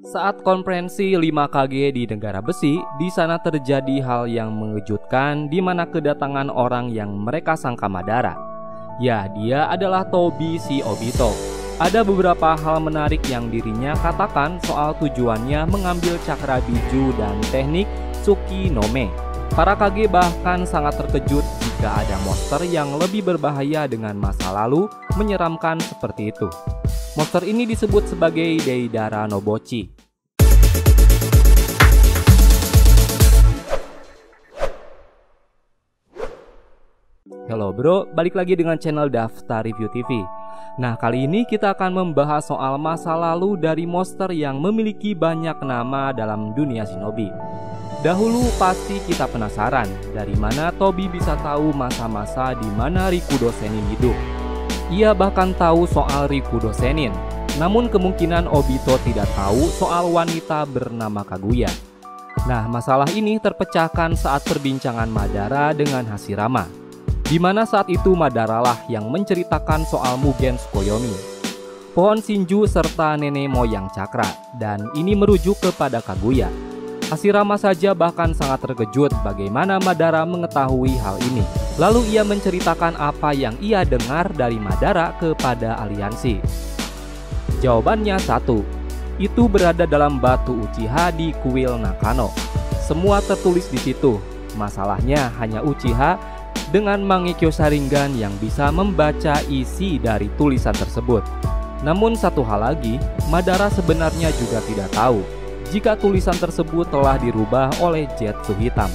Saat konferensi 5KG di negara besi, di sana terjadi hal yang mengejutkan di mana kedatangan orang yang mereka sangka Madara. Ya, dia adalah Tobi si Obito. Ada beberapa hal menarik yang dirinya katakan soal tujuannya mengambil cakra biju dan teknik Tsuki no Me. Para Kage bahkan sangat terkejut jika ada monster yang lebih berbahaya dengan masa lalu menyeramkan seperti itu. Monster ini disebut sebagai Deidara Nobochi. Halo bro, balik lagi dengan channel Daftar Review TV. Nah, kali ini kita akan membahas soal masa lalu dari monster yang memiliki banyak nama dalam dunia shinobi. Dahulu pasti kita penasaran dari mana Tobi bisa tahu masa-masa di mana Rikudo Senin hidup. Ia bahkan tahu soal Rikudo Senin, namun kemungkinan Obito tidak tahu soal wanita bernama Kaguya. Nah, masalah ini terpecahkan saat perbincangan Madara dengan Hashirama, di mana saat itu Madara lah yang menceritakan soal Mugen Tsukuyomi, pohon Shinju serta nenek moyang cakra, dan ini merujuk kepada Kaguya. Hashirama saja bahkan sangat terkejut bagaimana Madara mengetahui hal ini. Lalu ia menceritakan apa yang ia dengar dari Madara kepada aliansi. Jawabannya satu, itu berada dalam batu Uchiha di kuil Nakano. Semua tertulis di situ. Masalahnya hanya Uchiha dengan Mangekyo Sharingan yang bisa membaca isi dari tulisan tersebut. Namun satu hal lagi, Madara sebenarnya juga tidak tahu jika tulisan tersebut telah dirubah oleh Jetsu Hitam.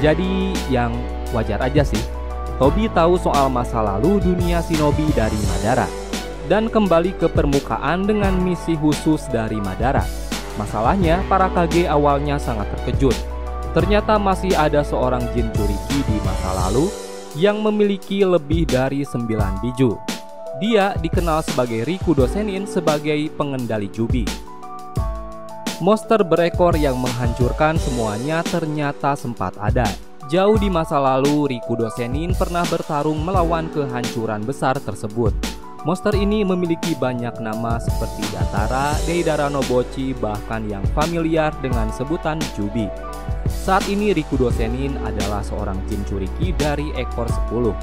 Jadi yang wajar aja sih, Tobi tahu soal masa lalu dunia shinobi dari Madara dan kembali ke permukaan dengan misi khusus dari Madara. Masalahnya, para Kage awalnya sangat terkejut. Ternyata masih ada seorang jin Jinchuriki di masa lalu yang memiliki lebih dari 9 biju. Dia dikenal sebagai Rikudo Senin sebagai pengendali Jubi. Monster berekor yang menghancurkan semuanya ternyata sempat ada. Jauh di masa lalu, Rikudo Senin pernah bertarung melawan kehancuran besar tersebut. Monster ini memiliki banyak nama seperti Datara, Deidara Nobochi, bahkan yang familiar dengan sebutan Jubi. Saat ini Rikudo Senin adalah seorang jin curiki dari ekor 10.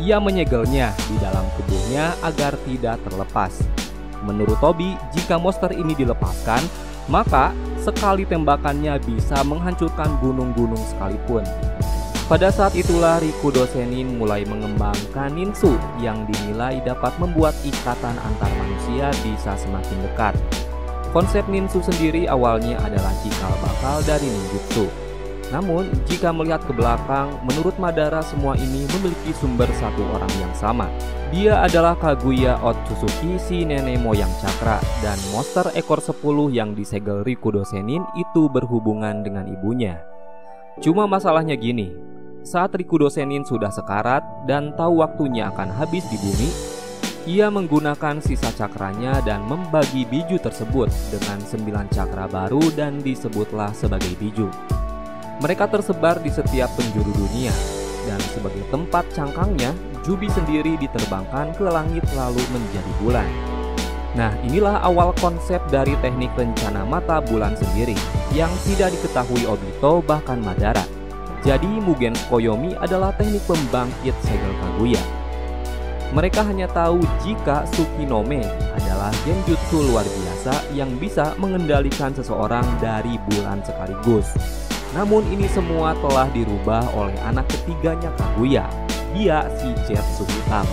Ia menyegelnya di dalam tubuhnya agar tidak terlepas. Menurut Tobi, jika monster ini dilepaskan, maka sekali tembakannya bisa menghancurkan gunung-gunung sekalipun. Pada saat itulah Rikudo Senin mulai mengembangkan ninsu yang dinilai dapat membuat ikatan antar manusia bisa semakin dekat. Konsep ninsu sendiri awalnya adalah cikal bakal dari ninjutsu. Namun, jika melihat ke belakang, menurut Madara semua ini memiliki sumber satu orang yang sama, dia adalah Kaguya Otsutsuki si nenek moyang cakra dan monster ekor 10 yang disegel Rikudo Senin itu berhubungan dengan ibunya. Cuma masalahnya gini, saat Rikudo Senin sudah sekarat dan tahu waktunya akan habis di bumi, ia menggunakan sisa cakranya dan membagi biju tersebut dengan sembilan cakra baru dan disebutlah sebagai biju. Mereka tersebar di setiap penjuru dunia, dan sebagai tempat cangkangnya Jubi sendiri diterbangkan ke langit lalu menjadi bulan. Nah, inilah awal konsep dari teknik rencana mata bulan sendiri yang tidak diketahui Obito bahkan Madara. Jadi Mugen Koyomi adalah teknik pembangkit segel Kaguya. Mereka hanya tahu jika Tsukinome adalah genjutsu luar biasa yang bisa mengendalikan seseorang dari bulan sekaligus. Namun ini semua telah dirubah oleh anak ketiganya Kaguya, dia si Jetsu Hitam.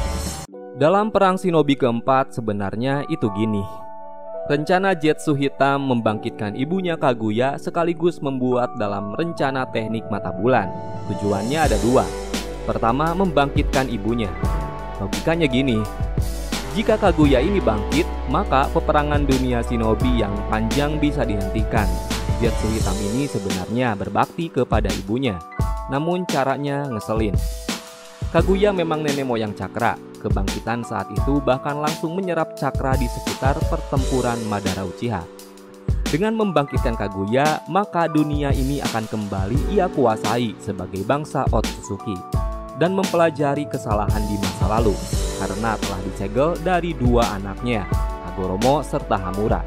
Dalam perang Shinobi keempat sebenarnya itu gini. Rencana Jetsu Hitam membangkitkan ibunya Kaguya sekaligus membuat dalam rencana teknik mata bulan. Tujuannya ada dua. Pertama, membangkitkan ibunya. Logikanya gini, jika Kaguya ini bangkit, maka peperangan dunia shinobi yang panjang bisa dihentikan. Jetsu Hitam ini sebenarnya berbakti kepada ibunya, namun caranya ngeselin. Kaguya memang nenek moyang cakra. Kebangkitan saat itu bahkan langsung menyerap cakra di sekitar pertempuran Madara Uchiha. Dengan membangkitkan Kaguya, maka dunia ini akan kembali ia kuasai sebagai bangsa Otsutsuki dan mempelajari kesalahan di masa lalu karena telah disegel dari dua anaknya, Hagoromo serta Hamura.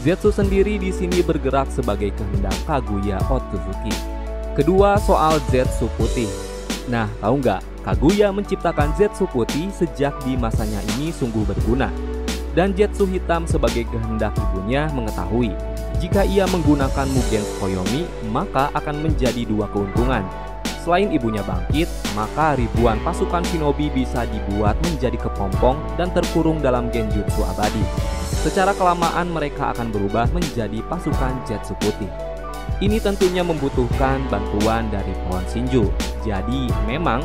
Zetsu sendiri di sini bergerak sebagai kehendak Kaguya Otsutsuki. Kedua, soal Zetsu putih. Nah, tahu nggak? Kaguya menciptakan Zetsu putih sejak di masanya ini sungguh berguna. Dan Zetsu hitam sebagai kehendak ibunya mengetahui jika ia menggunakan Mugen Koyomi, maka akan menjadi dua keuntungan. Selain ibunya bangkit, maka ribuan pasukan shinobi bisa dibuat menjadi kepompong dan terkurung dalam genjutsu abadi. Secara kelamaan mereka akan berubah menjadi pasukan Jetsu putih. Ini tentunya membutuhkan bantuan dari pohon Shinju. Jadi memang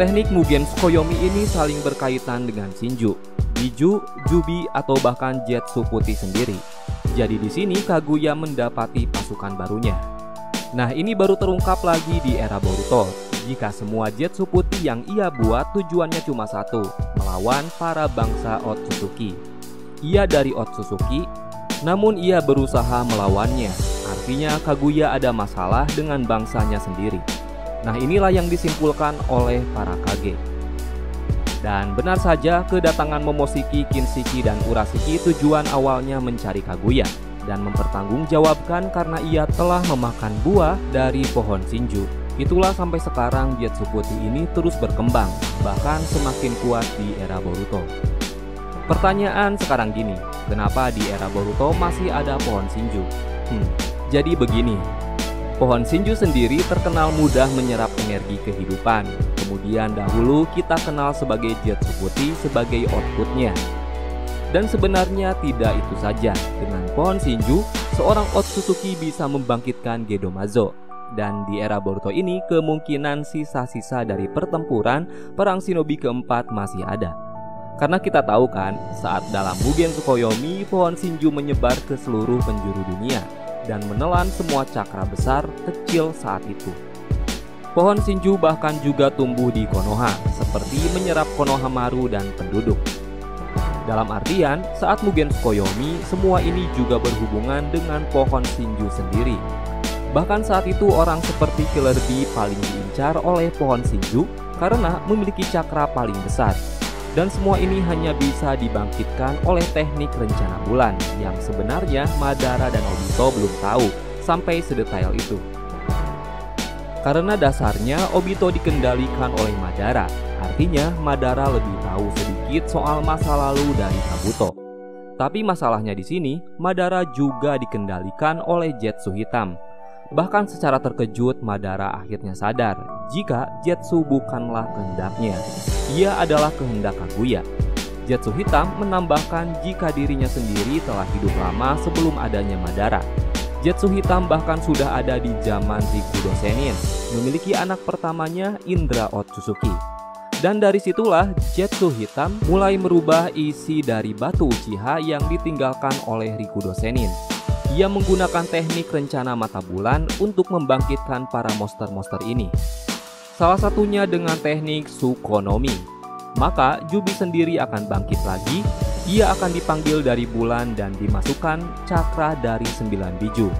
teknik Mugen Koyomi ini saling berkaitan dengan Shinju, Biju, Jubi atau bahkan Jetsu putih sendiri. Jadi di sini Kaguya mendapati pasukan barunya. Nah ini baru terungkap lagi di era Boruto Jika semua Jetsu putih yang ia buat tujuannya cuma satu Melawan para bangsa Otsutsuki Ia dari Otsutsuki Namun ia berusaha melawannya Artinya Kaguya ada masalah dengan bangsanya sendiri Nah inilah yang disimpulkan oleh para Kage dan benar saja kedatangan Momoshiki, Kinshiki, dan Urashiki tujuan awalnya mencari Kaguya dan mempertanggungjawabkan karena ia telah memakan buah dari pohon Shinju. Itulah sampai sekarang Jetsu Putih ini terus berkembang, bahkan semakin kuat di era Boruto. Pertanyaan sekarang gini, kenapa di era Boruto masih ada pohon Shinju? Hmm, jadi begini, pohon Shinju sendiri terkenal mudah menyerap energi kehidupan, kemudian dahulu kita kenal sebagai Jetsu Putih sebagai outputnya. Dan sebenarnya tidak itu saja, dengan pohon Shinju, seorang Otsutsuki bisa membangkitkan Gedomazo. Dan di era Boruto ini kemungkinan sisa-sisa dari pertempuran perang shinobi keempat masih ada. Karena kita tahu kan, saat dalam Mugen Tsukuyomi, pohon Shinju menyebar ke seluruh penjuru dunia dan menelan semua cakra besar kecil saat itu. Pohon Shinju bahkan juga tumbuh di Konoha, seperti menyerap Konoha Maru dan penduduk. Dalam artian, saat Mugen Tsukuyomi, semua ini juga berhubungan dengan pohon Shinju sendiri. Bahkan saat itu orang seperti Killer Bee paling diincar oleh pohon Shinju karena memiliki cakra paling besar. Dan semua ini hanya bisa dibangkitkan oleh teknik rencana bulan yang sebenarnya Madara dan Obito belum tahu sampai sedetail itu. Karena dasarnya Obito dikendalikan oleh Madara, artinya Madara lebih tahu sedikit soal masa lalu dari Kabuto. Tapi masalahnya di sini, Madara juga dikendalikan oleh Jetsu hitam. Bahkan secara terkejut, Madara akhirnya sadar jika Jetsu bukanlah kehendaknya. Ia adalah kehendak Kaguya. Jetsu hitam menambahkan jika dirinya sendiri telah hidup lama sebelum adanya Madara Jetsu hitam bahkan sudah ada di zaman Rikudo Senin, memiliki anak pertamanya Indra Otsutsuki. Dan dari situlah Jetsu hitam mulai merubah isi dari batu Uchiha yang ditinggalkan oleh Rikudo Senin. Ia menggunakan teknik rencana mata bulan untuk membangkitkan para monster-monster ini. Salah satunya dengan teknik Sukonomi. Maka Jubi sendiri akan bangkit lagi ia akan dipanggil dari bulan dan dimasukkan cakra dari sembilan biju.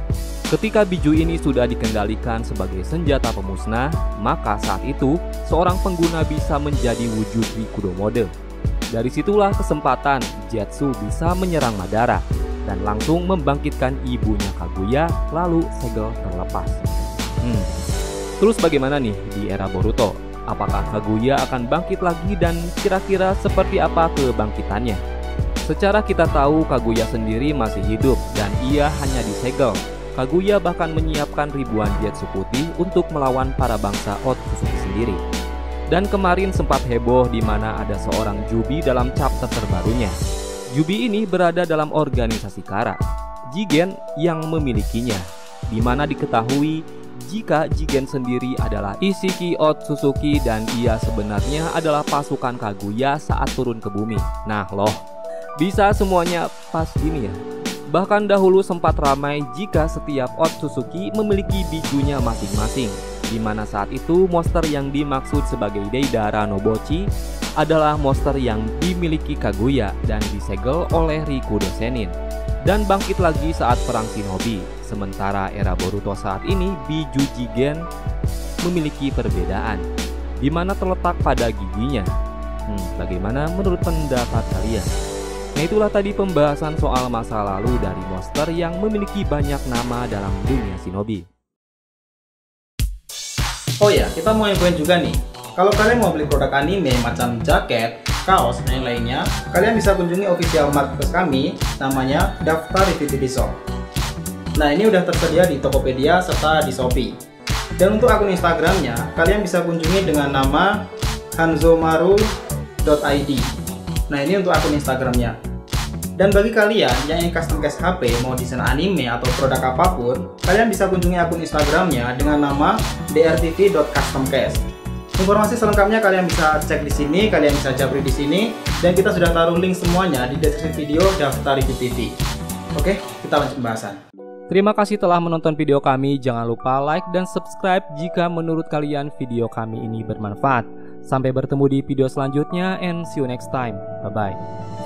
Ketika biju ini sudah dikendalikan sebagai senjata pemusnah, maka saat itu seorang pengguna bisa menjadi wujud Rikudo mode. Dari situlah kesempatan Jetsu bisa menyerang Madara dan langsung membangkitkan ibunya Kaguya lalu segel terlepas. Hmm. Terus bagaimana nih di era Boruto? Apakah Kaguya akan bangkit lagi dan kira-kira seperti apa kebangkitannya? Secara kita tahu Kaguya sendiri masih hidup dan ia hanya disegel. Kaguya bahkan menyiapkan ribuan Jetsu putih untuk melawan para bangsa Otsutsuki sendiri. Dan kemarin sempat heboh di mana ada seorang Jubi dalam chapter terbarunya. Jubi ini berada dalam organisasi Kara, Jigen yang memilikinya, di mana diketahui jika Jigen sendiri adalah Isiki Otsutsuki dan ia sebenarnya adalah pasukan Kaguya saat turun ke bumi. Nah loh, bisa semuanya pas gini ya. Bahkan dahulu sempat ramai jika setiap Otsutsuki memiliki bijunya masing-masing, di mana saat itu monster yang dimaksud sebagai Deidara Nobochi adalah monster yang dimiliki Kaguya dan disegel oleh Rikudo Senin dan bangkit lagi saat perang Shinobi. Sementara era Boruto saat ini Biju Jigen memiliki perbedaan, di mana terletak pada giginya. Hmm, bagaimana menurut pendapat kalian? Nah itulah tadi pembahasan soal masa lalu dari monster yang memiliki banyak nama dalam dunia shinobi. Oh ya, kita mau infoin juga nih. Kalau kalian mau beli produk anime macam jaket, kaos, dan lainnya, kalian bisa kunjungi official marketplace kami, namanya Daftar Review Shop. Nah ini udah tersedia di Tokopedia serta di Shopee. Dan untuk akun Instagramnya, kalian bisa kunjungi dengan nama hanzomaru.id. Nah ini untuk akun Instagramnya. Dan bagi kalian yang ingin custom case HP, mau desain anime atau produk apa pun, kalian bisa kunjungi akun Instagramnya dengan nama drtv.customcase. Informasi selengkapnya kalian bisa cek di sini, kalian bisa japri di sini, dan kita sudah taruh link semuanya di deskripsi video daftar review TV. Oke, kita lanjut pembahasan. Terima kasih telah menonton video kami. Jangan lupa like dan subscribe jika menurut kalian video kami ini bermanfaat. Sampai bertemu di video selanjutnya and see you next time. Bye bye.